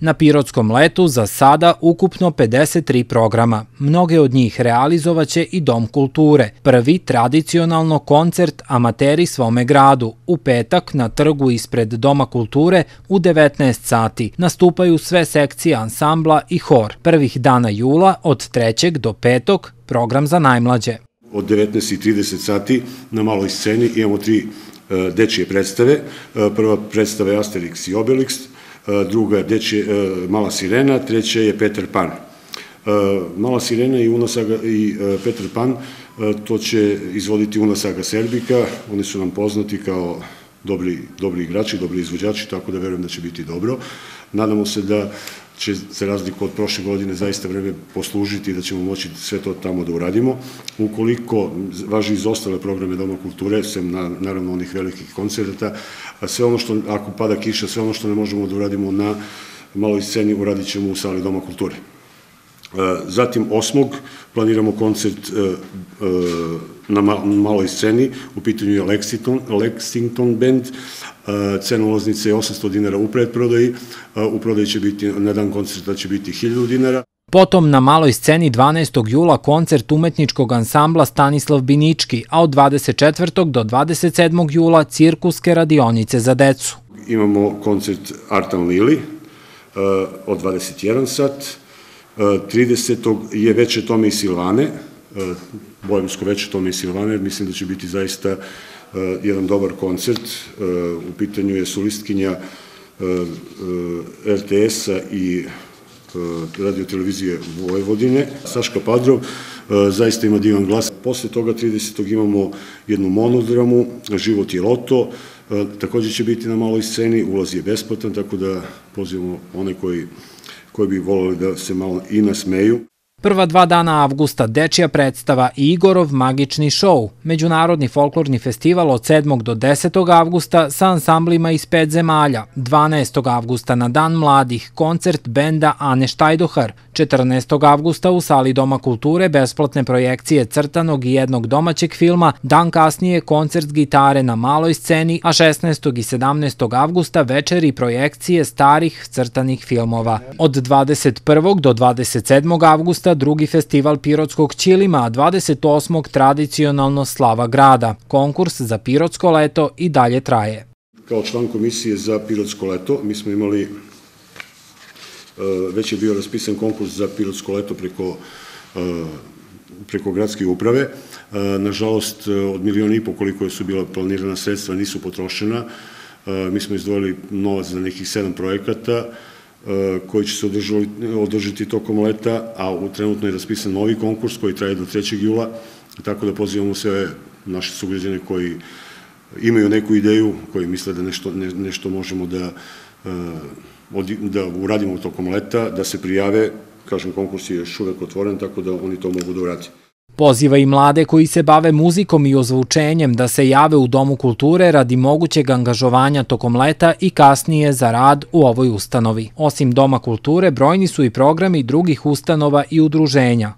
Na Pirotskom letu za sada ukupno 53 programa. Mnoge od njih realizovaće i Dom kulture. Prvi tradicionalno koncert Amateri svome gradu. U petak na trgu ispred Doma kulture u 19 sati nastupaju sve sekcije ansambla i hor. Prvih dana jula od 3. do 5. program za najmlađe. Od 19.30 sati na maloj sceni imamo tri e, dečije predstave. E, prva predstava je Asterix i Obelix, druga dečje, e, Mala sirena, treća je Peter Pan. E, Mala sirena i, Unosaga, i Peter Pan, to će izvoditi Unosaga Serbika, oni su nam poznati kao dobri, dobri igrači, dobri izvođači, tako da verujem da će biti dobro. Nadamo se da će za razliku od prošle godine zaista vreme poslužiti da ćemo moći sve to tamo da uradimo. Ukoliko važi iz ostale programe Doma kulture, sem na, naravno onih velikih koncerta, sve ono što, ako pada kiša, sve ono što ne možemo da uradimo na maloj sceni, uradit ćemo u sali Doma kulture. Zatim 8. planiramo koncert e, e, na maloj sceni, u pitanju je Lexington, Lexington Band, cena ulaznice je 800 dinara u predprodaji, u prodaji će biti, na dan koncerta će biti 1000 dinara. Potom na maloj sceni 12. jula koncert umetničkog ansambla Stanislav Binički, a od 24. do 27. jula cirkuske radionice za decu. Imamo koncert Artan Lili od 21 sat, 30. je veče Tome i Silvane, Bojemsko veče Tome i Silvane, mislim da će biti zaista Eh, jedan dobar koncert. Eh, u pitanju je solistkinja eh, RTS-a i radiotelevizije Vojvodine, Saška Padrov, zaista ima divan glas. Posle toga 30. imamo jednu monodramu, Život je loto, takođe će biti na maloj sceni, ulaz je besplatan, tako da pozivamo one koji, koji bi volali da se malo i nasmeju. Prva dva dana avgusta dečija predstava i Igorov magični šou, međunarodni folklorni festival od 7. do 10. avgusta sa ansamblima iz pet zemalja, 12. avgusta na Dan mladih koncert benda Ane Štajdohar, 14. avgusta u sali Doma kulture besplatne projekcije crtanog i jednog domaćeg filma, dan kasnije koncert gitare na maloj sceni, a 16. i 17. avgusta večeri projekcije starih crtanih filmova. Od 21. do 27. avgusta drugi festival Pirotskog ćilima, a 28. tradicionalno Slava grada. Konkurs za Pirotsko leto i dalje traje. Kao član komisije za Pirotsko leto mi smo imali već je bio raspisan konkurs za pilotsko leto preko eh, preko gradske uprave. Eh, nažalost, od miliona i po koliko su bila planirana sredstva nisu potrošena. Mi smo izdvojili novac za nekih sedam projekata koji će se održati tokom leta, a trenutno je raspisan novi konkurs koji traje do 3. jula, tako da pozivamo sve naše sugrađane koji imaju neku ideju, koji misle da nešto, nešto možemo da da uradimo tokom leta, da se prijave, kažem, konkurs je još uvek otvoren, tako da oni to mogu da uradi. Poziva i mlade koji se bave muzikom i ozvučenjem da se jave u Domu kulture radi mogućeg angažovanja tokom leta i kasnije za rad u ovoj ustanovi. Osim Doma kulture, brojni su i programi drugih ustanova i udruženja.